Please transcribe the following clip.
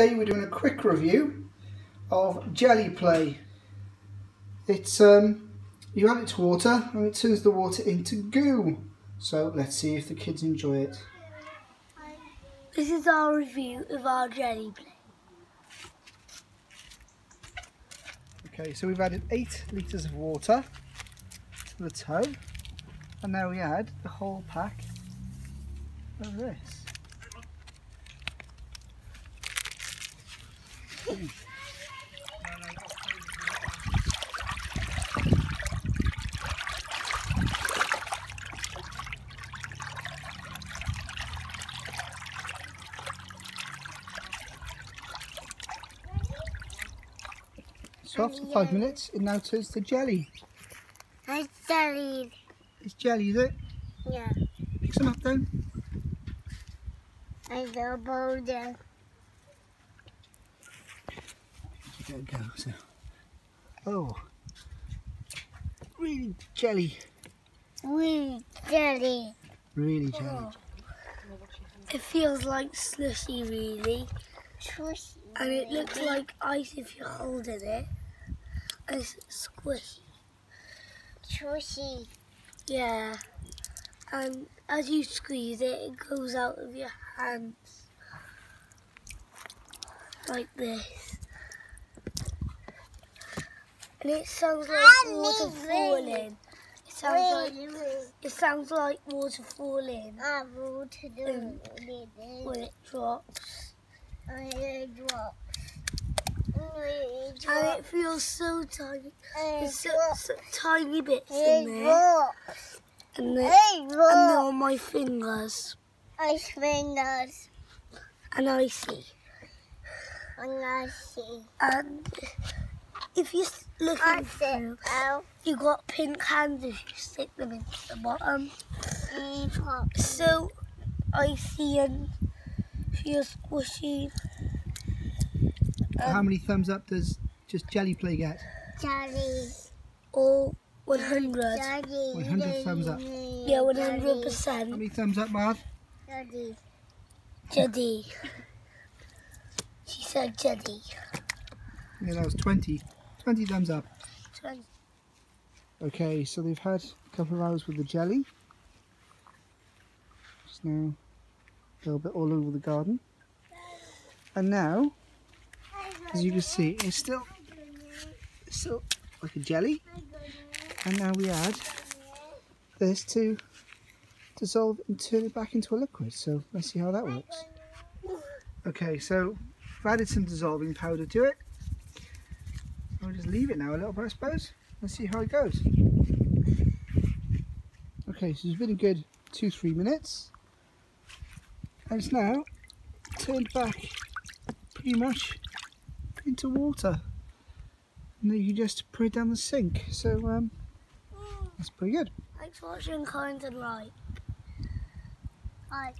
today we're doing a quick review of Gelli Play. It's um, you add it to water and it turns the water into goo. So let's see if the kids enjoy it. This is our review of our Gelli Play. Okay, so we've added eight litres of water to the tub and now we add the whole pack of this. So after five minutes, it now turns to jelly. It's jelly. It's jelly, is it? Yeah. Pick some up then. I the boulder. There it goes. Oh, really jelly. Really jelly. Really jelly. Oh. It feels like slushy, really. Slushy. And it looks like ice if you're holding it. And it's squishy. Squishy. Yeah. And as you squeeze it, it goes out of your hands. Like this. And it sounds like water falling. It sounds like it sounds like water falling Um, when it drops. And it feels so tiny. There's so, so tiny bits in there. And they're, and they're on my fingers. Ice fingers And icy. and icy. And if you're looking I through, sit out you got pink hands if you stick them into the bottom. So icy and feel squishy. How um, many thumbs up does just Gelli Play get? Jelly. Or 100. Jelly. 100 thumbs up. Yeah, 100%. How many thumbs up, Marv? Jelly. Juddy. She said Juddy. Yeah, that was 20. 20 thumbs up. Twenty. Okay, so they've had a couple of hours with the jelly. Just now a little bit all over the garden. And now, as you can see, it's still, it's still like a jelly. And now we add this to dissolve and turn it back into a liquid. So let's see how that works. Okay, so I've added some dissolving powder to it. I'll just leave it now a little bit, I suppose. Let's see how it goes. Okay, so it's been a good two, three minutes. And it's now turned back pretty much into water. And then you just put it down the sink. So um, that's pretty good. Thanks for watching Kind and Right. Bye.